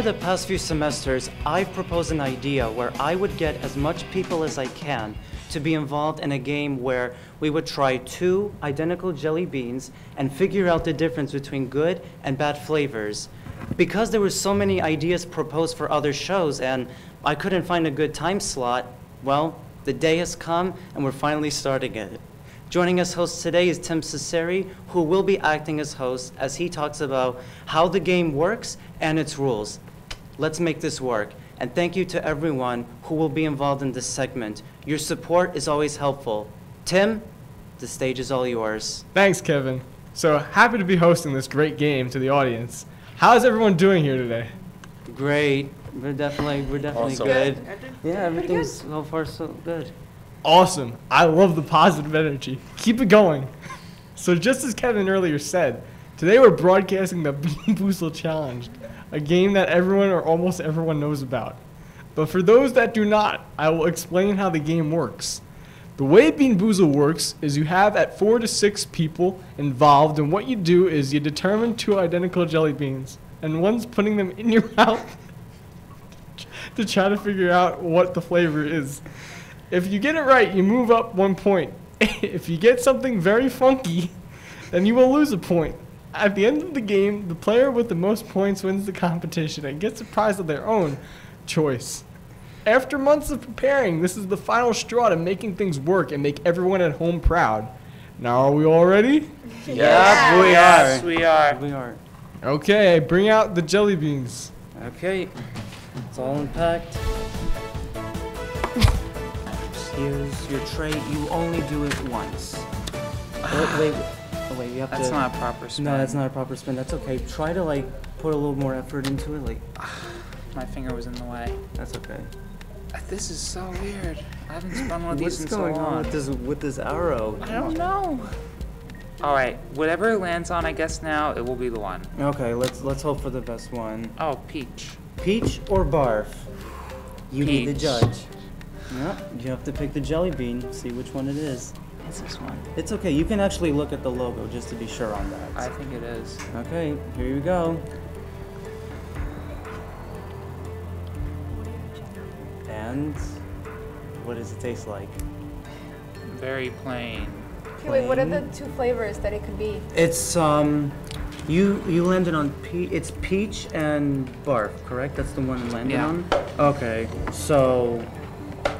Over the past few semesters, I've proposed an idea where I would get as much people as I can to be involved in a game where we would try two identical jelly beans and figure out the difference between good and bad flavors. Because there were so many ideas proposed for other shows and I couldn't find a good time slot, well, the day has come and we're finally starting it. Joining us host today is Tim Cecere, who will be acting as host as he talks about how the game works and its rules. Let's make this work. And thank you to everyone who will be involved in this segment. Your support is always helpful. Tim, the stage is all yours. Thanks, Kevin. So happy to be hosting this great game to the audience. How's everyone doing here today? Great. We're definitely we're definitely Awesome. good. Yeah, everything's so far so good. Awesome. I love the positive energy. Keep it going. So just as Kevin earlier said, today we're broadcasting the Bean Boozle Challenge, a game that everyone or almost everyone knows about. But for those that do not, I will explain how the game works. The way Bean Boozle works is you have at four to six people involved, and what you do is you determine two identical jelly beans, and one's putting them in your mouth to try to figure out what the flavor is. If you get it right, you move up one point. if you get something very funky, then you will lose a point. At the end of the game, the player with the most points wins the competition and gets a prize of their own choice. After months of preparing, this is the final straw to making things work and make everyone at home proud. Now, are we all ready? Yeah, we Yes, are. we are. We are. Okay, bring out the jelly beans. Okay. It's all unpacked. Here's your tray. You only do it once. Wait, wait, wait, you have That's to. not a proper spin. No, that's not a proper spin. That's okay. Try to like put a little more effort into it. Like My finger was in the way. that's okay. Uh, this is so weird. I haven't spun one of these What's in going so on with this with this arrow? I don't know. All right, whatever it lands on, I guess now it will be the one. Okay, let's let's hope for the best one. Oh, peach. Peach or barf? You be the judge. Yeah, you have to pick the jelly bean. See which one it is. It's this one. It's okay. You can actually look at the logo just to be sure on that. I think it is. Okay, here you go. And what does it taste like? Very plain. Okay, wait, what are the two flavors that it could be? It's um, you you landed on pe- it's peach and barf, correct? That's the one you landed Yeah. on. Okay, so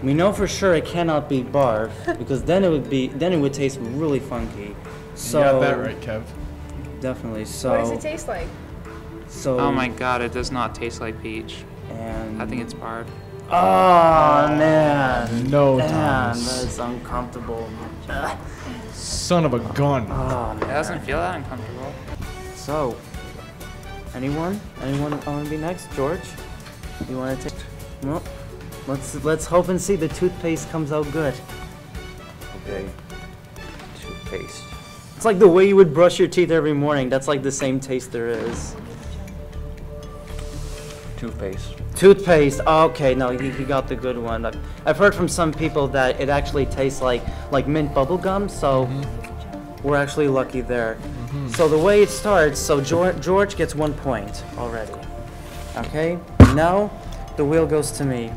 we know for sure it cannot be barf because then it would be then it would taste really funky. So you got that right, Kev. Definitely. So What does it taste like? so. Oh my god, it does not taste like peach. And I think it's barf. Oh man. No, Man, that's uncomfortable. Son of a gun. Oh, It doesn't feel that uncomfortable. So, anyone? Anyone want to be next? George? You want to take? Well, let's let's hope and see the toothpaste comes out good. Okay. Toothpaste. It's like the way you would brush your teeth every morning. That's like the same taste there is. Toothpaste. Toothpaste. Okay, no, he, he got the good one. I've, I've heard from some people that it actually tastes like like mint bubble gum. So mm-hmm. we're actually lucky there. Mm-hmm. So the way it starts, so George, George gets one point already. Okay, now the wheel goes to me.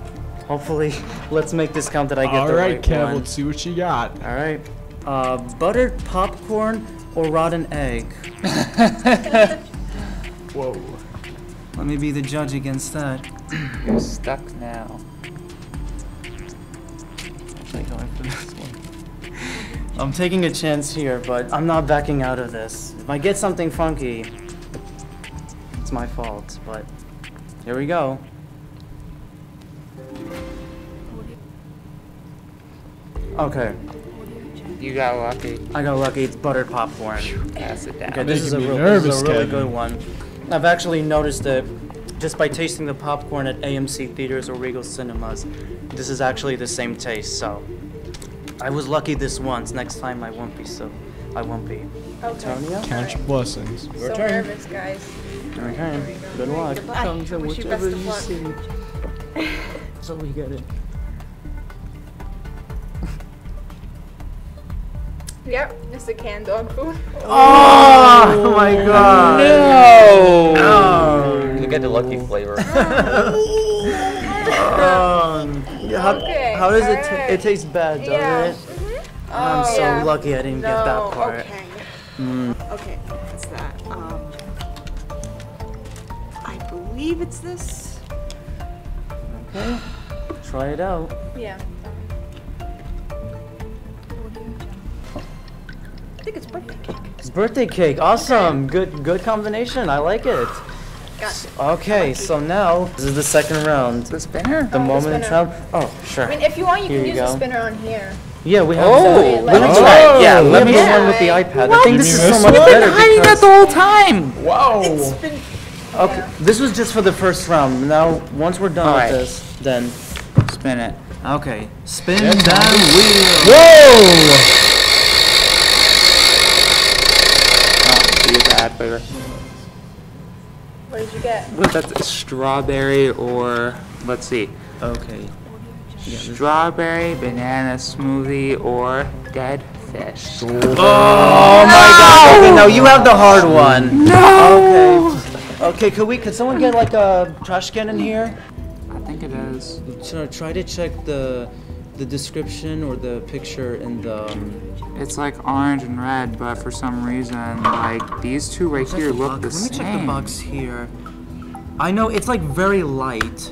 Hopefully, let's make this count that I get All the right, right Kev, one. let's see what you got. All right, uh, buttered popcorn or rotten egg. Whoa. Let me be the judge against that. You're stuck now. Actually going for this one. I'm taking a chance here, but I'm not backing out of this. If I get something funky, it's my fault, but here we go. Okay, You got lucky. I got lucky. It's buttered popcorn. Pass it down. Okay, this is a Making me this is a really Kevin. good one. I've actually noticed it just by tasting the popcorn at AMC theaters or Regal cinemas. This is actually the same taste, so I was lucky this once. Next time I won't be so. I won't be. Okay. Antonia? Count your blessings. Your so turn. nervous, guys. Okay. Good luck. Good luck. Comes in Wish you best whichever of luck. So we get it. Yep, it's a canned dog food. Oh, my god. No! Oh, get the lucky flavor. Um, yeah, how, Okay, how does it? ta- alright. it tastes bad, doesn't Yeah. it? I'm Oh, so yeah. lucky I didn't get that part. okay. Mm. Okay, what's that? Um, I believe it's this. Okay, try it out. Yeah. I think it's birthday cake. It's birthday cake. Awesome. Good good combination. I like it. Got it. Okay, so now this is the second round. The spinner? The Oh, the moment spinner. trap. Oh, sure. I mean, if you want, you Here can you use the spinner on here. Yeah, we have Oh, let me try have- oh, Yeah, let me the try one with the it. iPad. I think this is mean so this much one? better Hiding that the whole time! Whoa! okay, this was just for the first round. Now, once we're done Alright. with this, then Spin it. okay, spin that wheel. Whoa! Oh, be a bad flavor. What did you get? What, that's strawberry or, let's see, Okay. strawberry banana smoothie or dead fish. Oh my god. Okay, now you have the hard one. No! Okay. Okay, could we could someone get like a trash can in here? I think it is. Try- Try to check the the description or the picture in the um, It's like orange and red, but for some reason, like these two right check here the look the box. Let me same. check the box here. I know it's like very light.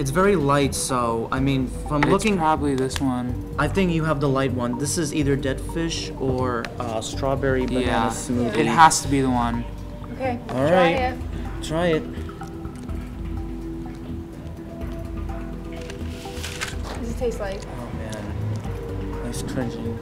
It's very light, so I mean, from It's looking, probably this one. I think you have the light one. This is either dead fish or uh, strawberry banana Yeah, smoothie. it has to be the one. Okay. All try right. it. Try it. What does it taste like? Oh man, nice crunching.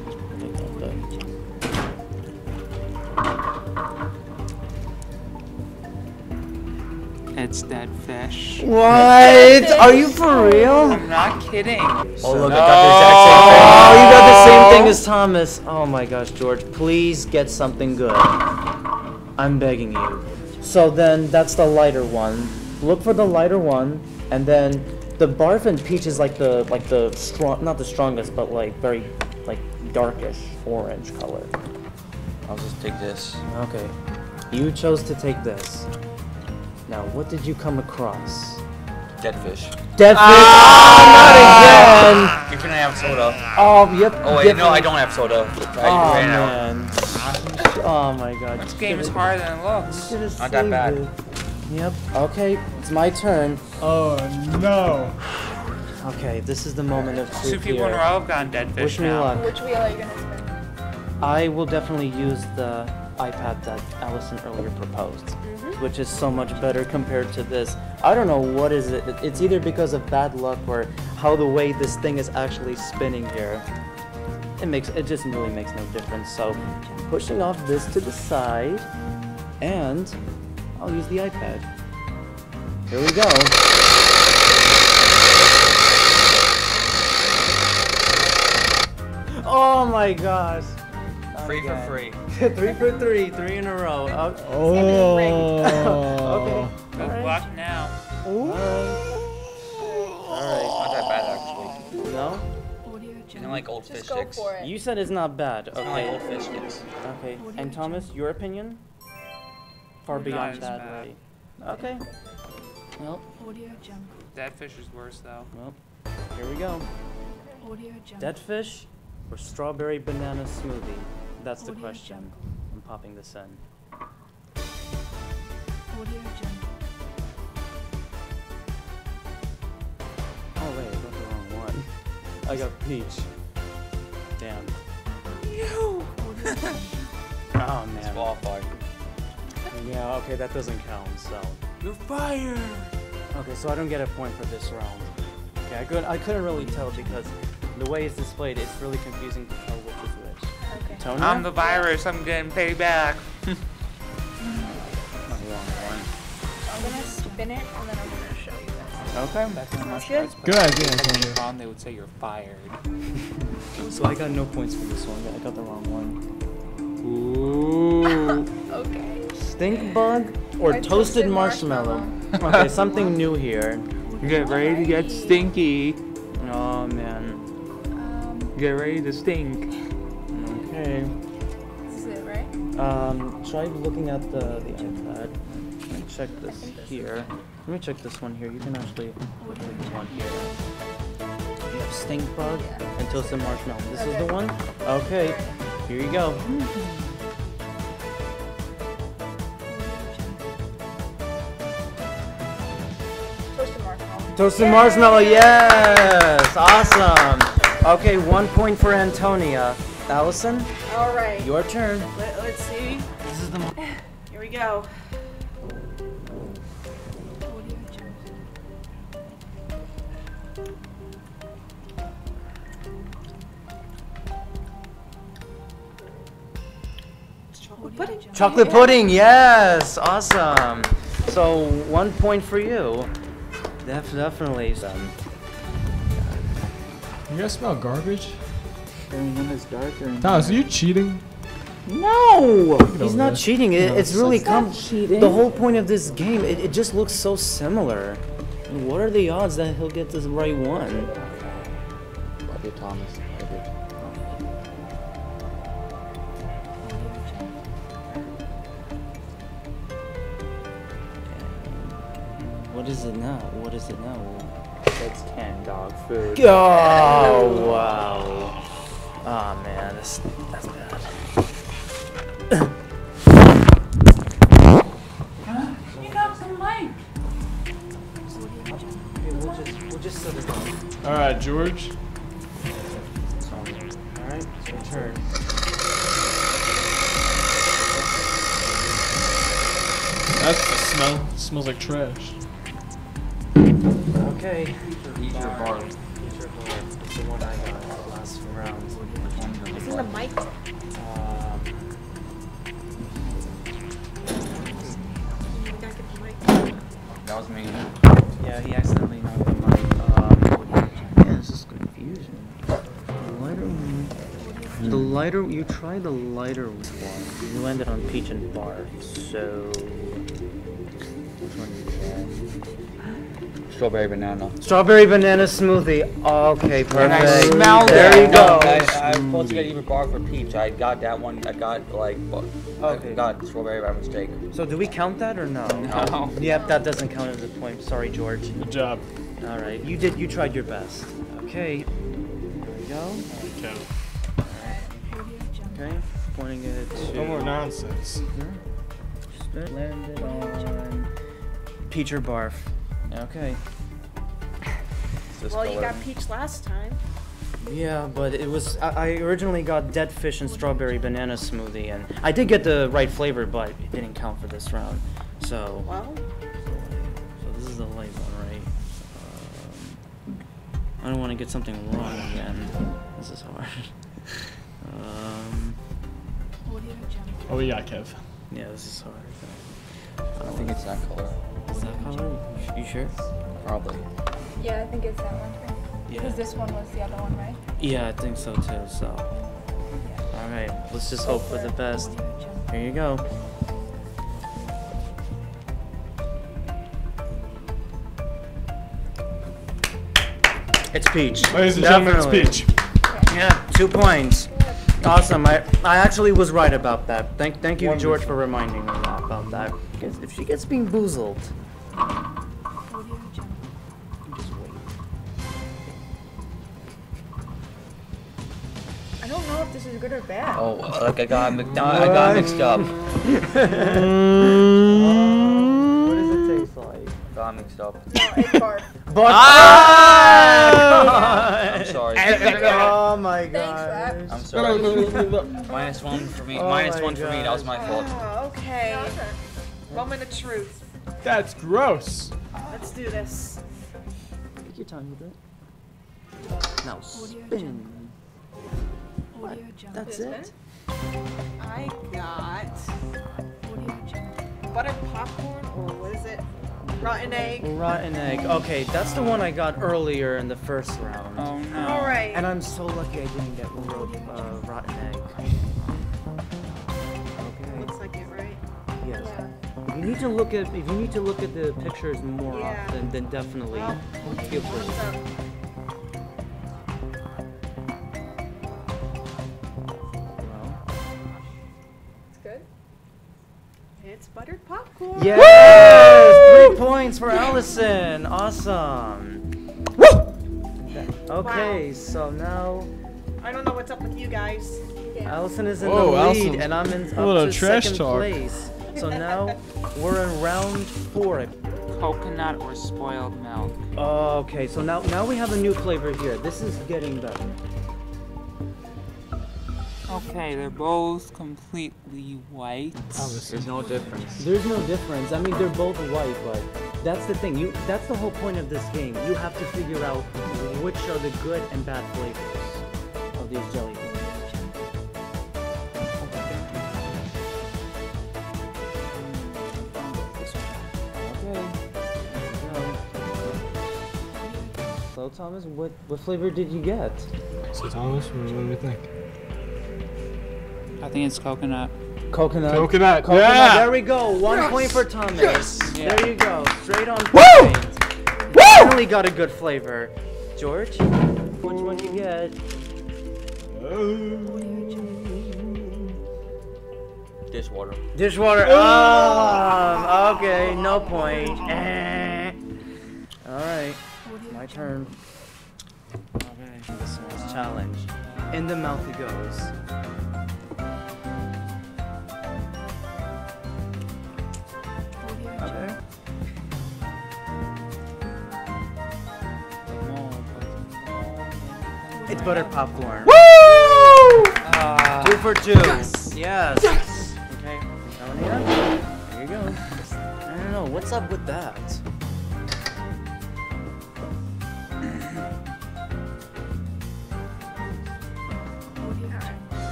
It's dead fish. What? Are you for real? I'm not kidding. Oh look, I got Oh, you got the same thing as Thomas. Oh my gosh, George, please get something good. I'm begging you. So then that's the lighter one. Look for the lighter one, and then the barf and peach is like the like the strong, not the strongest, but like very like darkish orange color. I'll just take this. Okay, you chose to take this. Now, what did you come across? Dead fish. Dead fish. Ah, not again. You can have soda. Oh, yep. Oh wait, no, I don't have soda. I Oh ran out. man. Oh my god. This game is harder than it looks. Not that bad. it. Yep. Okay, it's my turn. Oh no! Okay, this is the moment of truth Two people in a row have gone dead fish Wish me now. luck. Which wheel are you gonna spin? I will definitely use the iPad that Allison earlier proposed, mm-hmm. which is so much better compared to this. I don't know what is it. It's either because of bad luck or how the way this thing is actually spinning here. It makes it just really makes no difference. So, pushing off this to the side, and I'll use the iPad. Here we go. Oh my gosh. Free for Okay. free. three for three, three in a row. Oh. Oh. Okay. Oh. okay. Good Alright. luck now. Not that bad actually. No? You know like old fish Just go sticks. for it. You said it's not bad. Kind of like Okay. old fish sticks. Okay. And Thomas, your opinion? Far Not beyond as that, bad. right? Okay. Well, Dead fish is worse though. well, here we go. Dead fish or strawberry banana smoothie? That's the question. I'm popping this in. Oh wait, I got the wrong one. I got peach. Damn. oh man. Qualified. Yeah, okay, that doesn't count, so. You're fired! Okay, so I don't get a point for this round. Okay, I couldn't, I couldn't really tell because the way it's displayed, it's really confusing to tell which is which. Okay. Tony? I'm the virus, I'm getting payback. I'm gonna spin it and then I'm gonna show you guys. Okay. Back in the Sounds martial Good class, idea, if you Antonia. they would say you're fired. So I got no points for this one. I got the wrong one. Ooh. Okay. Stink bug or Or toasted, toasted marshmallow? okay, something new here. Get ready to get stinky. Oh man. Um, Get ready to stink. Okay. this is it, right? Um, try looking at the the iPad. Let me check this here. Let me check this one here. You can actually look at this one here. You have stink bug and toasted marshmallow. This is the one? Okay. Here you go. Toasted marshmallow. Marshmallow, yes! Awesome! Okay, one point for Antonia. Allison, All right. your turn. Let, let's see. This is the mo- Here we go. Chocolate pudding. chocolate pudding, yes! Awesome! So, one point for you. Def- definitely. Um, You guys smell garbage? Birmingham is darker. and Thomas, are you cheating? No! He's not there. cheating. It, No, it's it's really not com- cheating. The whole point of this game, it, it just looks so similar. And What are the odds that he'll get this right one? Love you, Thomas. What is it now? That's canned dog food. Oh wow! Oh man, that's that's bad. Okay, we'll just we'll just set it down. All right, George. All right, it's your turn. That's the smell. It smells like trash. Okay. Eat your bar. Feature bar. It's the one I got last round. Is it the mic? Um, You gotta the mic. That was me. yeah, he accidentally knocked the mic. Um, yeah, this is confusion. The lighter one. The lighter. You try the lighter one. You landed on peach and bar. So. Which one did you get? Strawberry banana. Strawberry banana smoothie. Okay, perfect. And I smelled There it. you go. I, I was supposed to get either bar for peach. I got that one. I got like, bu- Okay. I got strawberry by mistake. So do we count that or no? No. Yep, that doesn't count as a point. Sorry, George. Good job. All right, you did. You tried your best. Okay. There we go. Okay. Okay. Pointing it to. No more nonsense. Mhm. Just landed on. Peach or barf. Okay. It's just Well, you got peach last time. Yeah, but it was. I, I originally got dead fish and strawberry banana smoothie, and I did get the right flavor, but it didn't count for this round. So. Well, So this is the light one, right? Um, I don't want to get something wrong again. This is hard. um, Oh, we got Kev. yeah, this is hard. I don't think it's that color. Is that color? You sure? Probably. Yeah, I think it's that one too. Yeah. Because this one was the other one, right? Yeah, I think so too. So, all right, let's just hope for the best. Here you go. It's peach. Ladies and gentlemen, it's Definitely. Peach. Yeah, two points. Awesome. I, I actually was right about that. Thank thank you, George, for reminding me about that. Because if she gets being good or bad. Like I got mixed. I got mixed up. Mm. What does it taste like? Got mixed up. No, it's barf. But ah! I'm sorry. oh my god. Rap. I'm sorry. Minus one for me. Oh Minus my one for me. That was my fault. oh, okay. Moment of truth. That's gross. Let's do this. Take your time with it. Now spin. What? That's it? I got buttered popcorn, or what is it? Rotten egg. Rotten egg. Okay, that's the one I got earlier in the first round. Oh no. All right. And I'm so lucky I didn't get ro- uh, rotten egg. Okay. Looks like it, right? Yes. If you need to look at if you need to look at the pictures more Yeah. often, then definitely Well, buttered popcorn. Yeah! points for Allison. Awesome. Woo! Okay, so now I don't know what's up with you guys. Allison is in Whoa, the lead, Allison. and I'm in up little to trash second talk. place. So now we're in round four. Coconut or spoiled milk? Okay, so now now we have a new flavor here. This is getting better. Okay, they're both completely white. There's no difference. There's no difference. I mean, they're both white, but that's the thing. You that's the whole point of this game. You have to figure out which are the good and bad flavors of these jelly beans. This. Okay. There we go. So Thomas, what what flavor did you get? So Thomas, what do you think? I think it's coconut. Coconut. Coconut. Coconut. Yeah. There we go. One point for Thomas. Yeah. There you go. Straight on Woo! point. Finally got a good flavor. George, which one you get? Dishwater. Dishwater. Oh, okay, no point. Eh. All right, my turn. Okay, this one's challenge. In the mouth it goes. It's buttered popcorn. Uh, Two for two. Yes. Yes. Okay. Coming here. There you go. I don't know. What's up with that?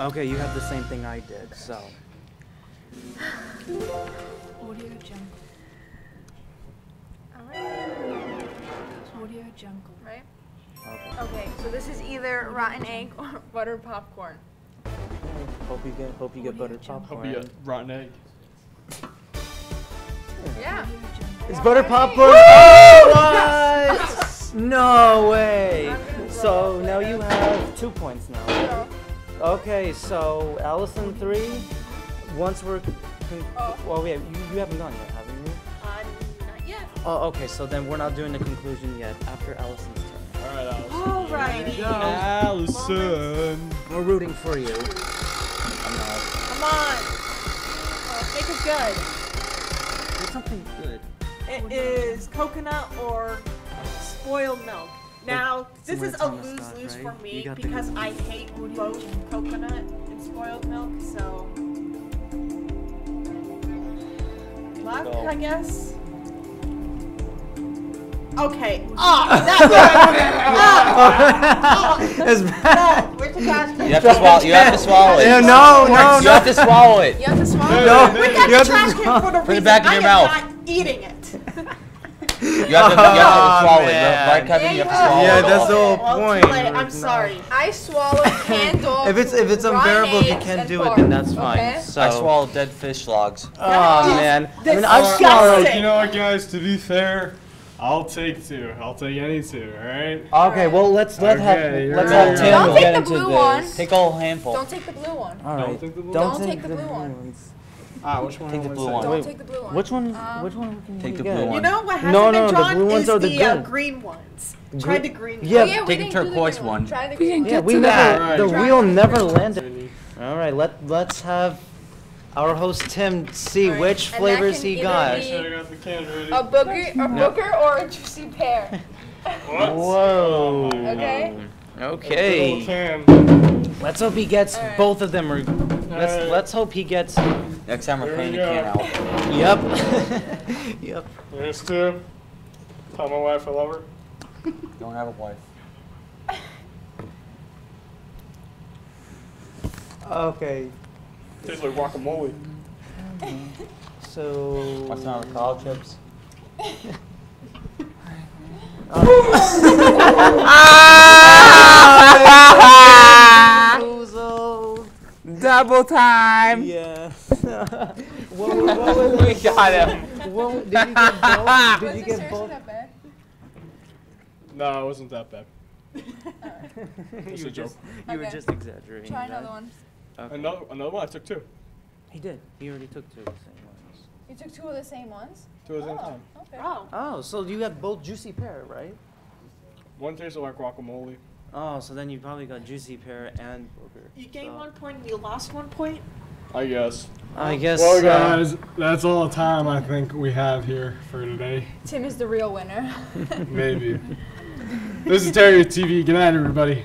Okay, you have the same thing I did, so. Audio Jungle. Audio Jungle. Right? Okay. Okay, so this is either rotten egg or butter popcorn. Hope you get hope you get buttered Hope popcorn. you get rotten egg. Yeah. It's butter popcorn. Oh, what? no way. So now you have two points now. Okay, so Allison three. Once we're, con- Oh. well, yeah, you, you haven't gone yet, haven't you? Uh, not yet. Oh, okay. So then we're not doing the conclusion yet. After Allison's turn, All right, Allison. Alrighty. Allison. we're rooting for you. Come on. Oh, make it good. It's something good. It is coconut or spoiled milk. Now, this is a Thomas lose got, lose right? for me because I hate both coconut and spoiled milk, so. Luck, I guess. Okay. Oh, that's what it's ah. bad. I Where's the trash can? You have to swallow. You have to swallow it. Yeah, no, no, You have to swallow it. You have to swallow No. We got you the have to trash swallow- can for the Put it reason back in I your am not eating it. You have to, you have to oh, swallow it. man. Right, Kevin? You have to Yeah, swallow Yeah, it. that's the whole point. too late. I'm No. sorry. I swallowed candle. If it's if it's unbearable, if you can't do it, then that's fine. So. I swallowed dead fish logs. Oh man. I mean, I've swallowed. You know what, guys? To be fair, I'll take two. I'll take any two. All right. Okay, well let's let Okay, have let's here have we Don't get take the into blue one. Take a whole handful. Don't take the blue one. All right. Don't take the blue Don't one. take Take the the blue blue one. ones. Ah, which one? Take the blue one. Don't Wait, take the blue one. Which one? Um, which one can Take we the get? blue one. You know what hasn't No, no, been the drawn blue ones is are the the uh, green ones. Gre- Try the green Yeah. Oh, yeah, take the turquoise green one. Try the We green didn't Yeah, get we to never. that. The Try wheel never landed. All right, let let's have our host Tim see Alright, which and flavors he got. be- Make I got the can ready. A booger, a booger, or a juicy pear. What? Whoa. Okay. Okay. Let's hope he gets Alright. both of them. Or let's Alright. let's hope he gets. Next time we're There cleaning the can out. Yep. yep. There's two. Tell my wife I love her. Don't have a wife. Okay. Tastes like guacamole. Mm-hmm. So. What's not recall chips? Boozled. Double time. Yeah. what, what, what, We got him. what, did you get both? Did you Was get both? that bad? No, it wasn't that bad. you It's were a joke. just you were just exaggerating. Try that. another one. Okay. Another, another one. I took two. He did. He already took two of the same ones. You took two of the same ones? Two at the same Oh, time. okay. Oh. Oh, so you got both juicy pear, right? One tasted like guacamole. Oh, so then you probably got juicy pear and booger. You gained So- one point and you lost one point? I guess. I guess. Well, uh, guys, that's all the time I think we have here for today. Tim is the real winner. Maybe. this is Terry with TV. Good night, everybody.